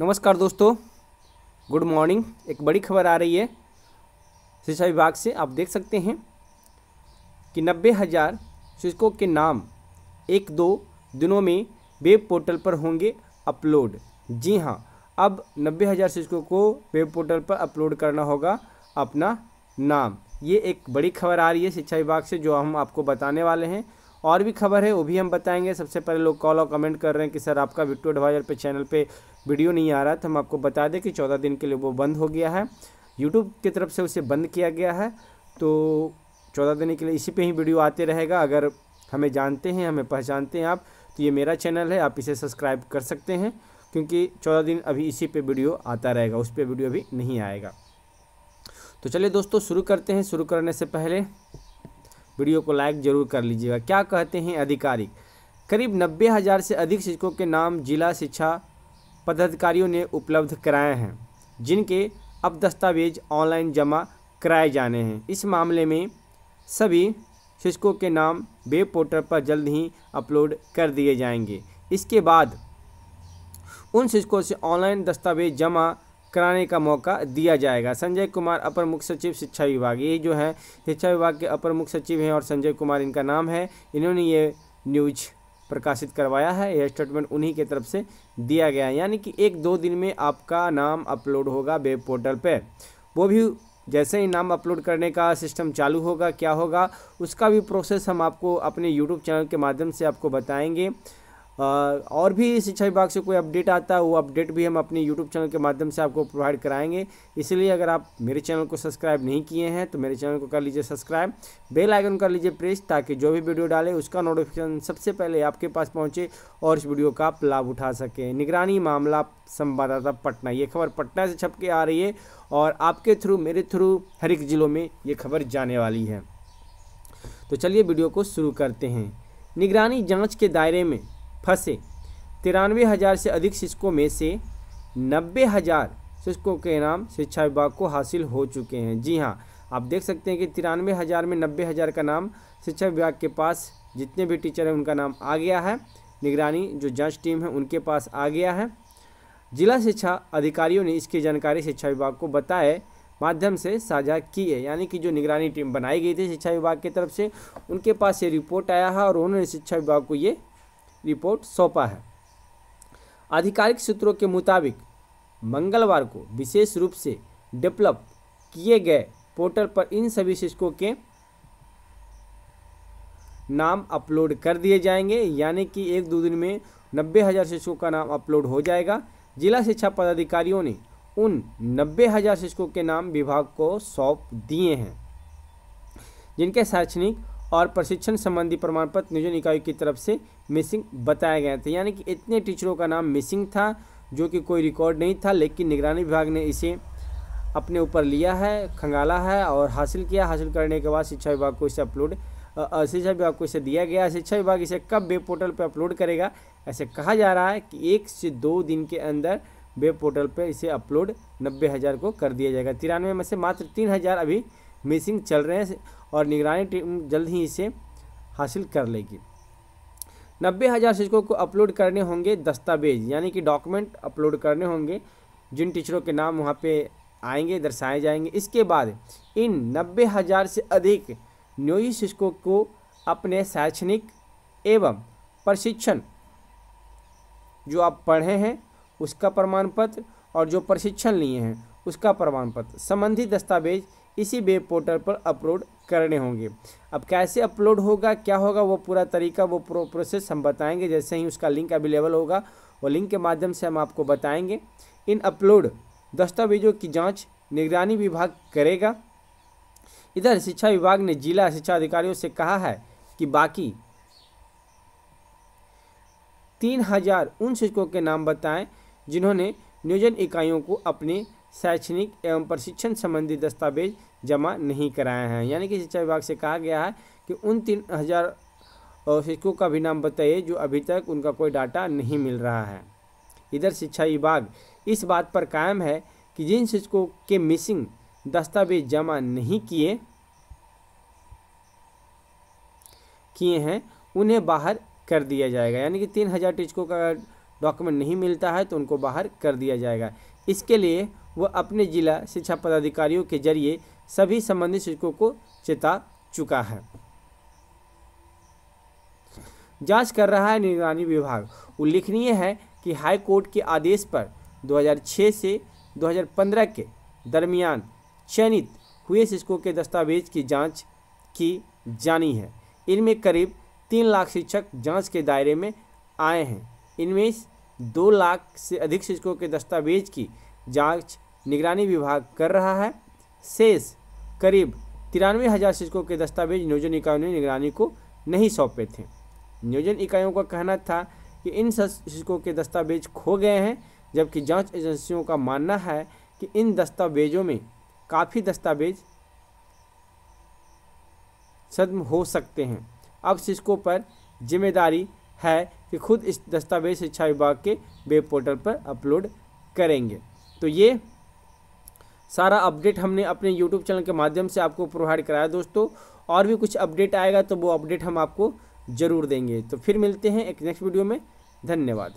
नमस्कार दोस्तों, good morning. एक बड़ी खबर आ रही है। शिक्षा विभाग से आप देख सकते हैं कि नब्बे हज़ार शिक्षकों के नाम एक दो दिनों में वेब पोर्टल पर होंगे अपलोड। जी हाँ अब नब्बे हज़ार शिक्षकों को वेब पोर्टल पर अपलोड करना होगा अपना नाम। ये एक बड़ी खबर आ रही है शिक्षा विभाग से, जो हम आपको बताने वाले हैं। और भी खबर है, वो भी हम बताएँगे। सबसे पहले लोग कॉल और कमेंट कर रहे हैं कि सर आपका विट्टू एडवाइजर पे चैनल पे वीडियो नहीं आ रहा तो हम आपको बता दें कि चौदह दिन के लिए वो बंद हो गया है। यूट्यूब की तरफ़ से उसे बंद किया गया है तो चौदह दिन के लिए इसी पे ही वीडियो आते रहेगा। अगर हमें जानते हैं, हमें पहचानते हैं आप तो ये मेरा चैनल है, आप इसे सब्सक्राइब कर सकते हैं, क्योंकि चौदह दिन अभी इसी पे वीडियो आता रहेगा, उस पर वीडियो अभी नहीं आएगा। तो चलिए दोस्तों, शुरू करते हैं। शुरू करने से पहले वीडियो को लाइक ज़रूर कर लीजिएगा। क्या कहते हैं आधिकारिक? करीब नब्बे हज़ार से अधिक शिक्षकों के नाम जिला शिक्षा पदाधिकारियों ने उपलब्ध कराए हैं, जिनके अब दस्तावेज़ ऑनलाइन जमा कराए जाने हैं। इस मामले में सभी शिक्षकों के नाम वेब पोर्टल पर जल्द ही अपलोड कर दिए जाएँगे। इसके बाद उन शिक्षकों से ऑनलाइन दस्तावेज़ जमा कराने का मौका दिया जाएगा। संजय कुमार, अपर मुख्य सचिव, शिक्षा विभाग। ये जो है, शिक्षा विभाग के अपर मुख्य सचिव हैं और संजय कुमार इनका नाम है। इन्होंने ये न्यूज़ प्रकाशित करवाया है। यह स्टेटमेंट उन्हीं के तरफ़ से दिया गया है। यानी कि एक दो दिन में आपका नाम अपलोड होगा वेब पोर्टल पर वो भी जैसे ही नाम अपलोड करने का सिस्टम चालू होगा, क्या होगा, उसका भी प्रोसेस हम आपको अपने यूट्यूब चैनल के माध्यम से आपको बताएँगे। और भी शिक्षा विभाग से कोई अपडेट आता है, वो अपडेट भी हम अपने यूट्यूब चैनल के माध्यम से आपको प्रोवाइड कराएँगे। इसलिए अगर आप मेरे चैनल को सब्सक्राइब नहीं किए हैं तो मेरे चैनल को कर लीजिए सब्सक्राइब बेल आइकन कर लीजिए प्रेस ताकि जो भी वीडियो डाले, उसका नोटिफिकेशन सबसे पहले आपके पास पहुँचे और इस वीडियो का आप लाभ उठा सकें। निगरानी मामला, संवाददाता पटना, ये खबर पटना से छप के आ रही है और आपके थ्रू मेरे थ्रू हर एक ज़िलों में ये खबर जाने वाली है। तो चलिए वीडियो को शुरू करते हैं। निगरानी जाँच के दायरे में फंसे। तिरानवे हज़ार से अधिक शिक्षकों में से नब्बे हज़ार शिक्षकों के नाम शिक्षा विभाग को हासिल हो चुके हैं। जी हाँ आप देख सकते हैं कि तिरानवे हज़ार में नब्बे हज़ार का नाम शिक्षा विभाग के पास जितने भी टीचर हैं, उनका नाम आ गया है। निगरानी, जो जाँच टीम है, उनके पास आ गया है। जिला शिक्षा अधिकारियों ने इसकी जानकारी शिक्षा विभाग को बताए माध्यम से साझा की है। यानी कि जो निगरानी टीम बनाई गई थी शिक्षा विभाग की तरफ़ से, उनके पास ये रिपोर्ट आया है और उन्होंने शिक्षा विभाग को ये रिपोर्ट सौंपा है। आधिकारिक सूत्रों के मुताबिक, मंगलवार को विशेष रूप से डेवलप किए गए पोर्टल पर इन सभी शिक्षकों के नाम अपलोड कर दिए जाएँगे, यानी कि एक दो दिन में नब्बे हज़ार शिक्षकों का नाम अपलोड हो जाएगा। जिला शिक्षा पदाधिकारियों ने उन नब्बे हज़ार शिक्षकों के नाम विभाग को सौंप दिए हैं, जिनके शैक्षणिक और प्रशिक्षण संबंधी प्रमाण पत्र नियोजन इकाई की तरफ़ से मिसिंग बताया गया था। यानी कि इतने टीचरों का नाम मिसिंग था, जो कि कोई रिकॉर्ड नहीं था, लेकिन निगरानी विभाग ने इसे अपने ऊपर लिया है, खंगाला है और हासिल किया। हासिल करने के बाद शिक्षा विभाग को इसे अपलोड शिक्षा विभाग को इसे दिया गया। शिक्षा विभाग इसे कब वेब पोर्टल पर अपलोड करेगा, ऐसे कहा जा रहा है कि एक से दो दिन के अंदर वेब पोर्टल पर इसे अपलोड नब्बे हज़ार को कर दिया जाएगा। तिरानवे में से मात्र तीन हज़ार अभी मिसिंग चल रहे हैं और निगरानी टीम जल्द ही इसे हासिल कर लेगी। नब्बे हज़ार शिक्षकों को अपलोड करने होंगे दस्तावेज़, यानी कि डॉक्यूमेंट अपलोड करने होंगे, जिन टीचरों के नाम वहाँ पे आएँगे, दर्शाए जाएँगे। इसके बाद इन नब्बे हज़ार से अधिक नियोजित शिक्षकों को अपने शैक्षणिक एवं प्रशिक्षण, जो आप पढ़े हैं, उसका प्रमाण पत्र और जो प्रशिक्षण लिए हैं, उसका प्रमाण पत्र संबंधित दस्तावेज़ इसी वेब पोर्टल पर अपलोड करने होंगे। अब कैसे अपलोड होगा, क्या होगा, वो पूरा तरीका, वो प्रो, प्रोसेस हम बताएँगे। जैसे ही उसका लिंक अवेलेबल होगा, वो लिंक के माध्यम से हम आपको बताएँगे। इन अपलोड दस्तावेजों की जाँच निगरानी विभाग करेगा। इधर शिक्षा विभाग ने जिला शिक्षा अधिकारियों से कहा है कि बाकी तीन हज़ार उन शिक्षकों के नाम बताएँ, जिन्होंने नियोजन इकाइयों को अपने शैक्षणिक एवं प्रशिक्षण संबंधी दस्तावेज़ जमा नहीं कराए हैं। यानी कि शिक्षा विभाग से कहा गया है कि उन तीन हज़ार शिक्षकों का भी नाम बताइए जो अभी तक उनका कोई डाटा नहीं मिल रहा है। इधर शिक्षा विभाग इस बात पर कायम है कि जिन शिक्षकों के मिसिंग दस्तावेज़ जमा नहीं किए किए हैं, उन्हें बाहर कर दिया जाएगा। यानी कि तीन हज़ार टीचकों का डॉक्यूमेंट नहीं मिलता है तो उनको बाहर कर दिया जाएगा। इसके लिए वह अपने जिला शिक्षा पदाधिकारियों के ज़रिए सभी संबंधित शिक्षकों को चेता चुका है। जाँच कर रहा है निगरानी विभाग। उल्लेखनीय है कि हाई कोर्ट के आदेश पर 2006 से 2015 के दरमियान चयनित हुए शिक्षकों के दस्तावेज़ की जाँच की जानी है। इनमें करीब तीन लाख शिक्षक जाँच के दायरे में आए हैं। इनमें दो लाख से अधिक शिक्षकों के दस्तावेज़ की जाँच निगरानी विभाग कर रहा है। शेष करीब तिरानवे हज़ार शिक्षकों के दस्तावेज़ नियोजन इकाइयों ने निगरानी को नहीं सौंपे थे। नियोजन इकाइयों का कहना था कि इन शिक्षकों के दस्तावेज़ खो गए हैं, जबकि जाँच एजेंसियों का मानना है कि इन दस्तावेजों में काफ़ी दस्तावेज़ सदम हो सकते हैं। अब शिक्षकों पर ज़िम्मेदारी है कि खुद इस दस्तावेज़ शिक्षा विभाग के वेब पोर्टल पर अपलोड करेंगे। तो ये सारा अपडेट हमने अपने यूट्यूब चैनल के माध्यम से आपको प्रोवाइड कराया दोस्तों। और भी कुछ अपडेट आएगा तो वो अपडेट हम आपको ज़रूर देंगे। तो फिर मिलते हैं एक नेक्स्ट वीडियो में। धन्यवाद।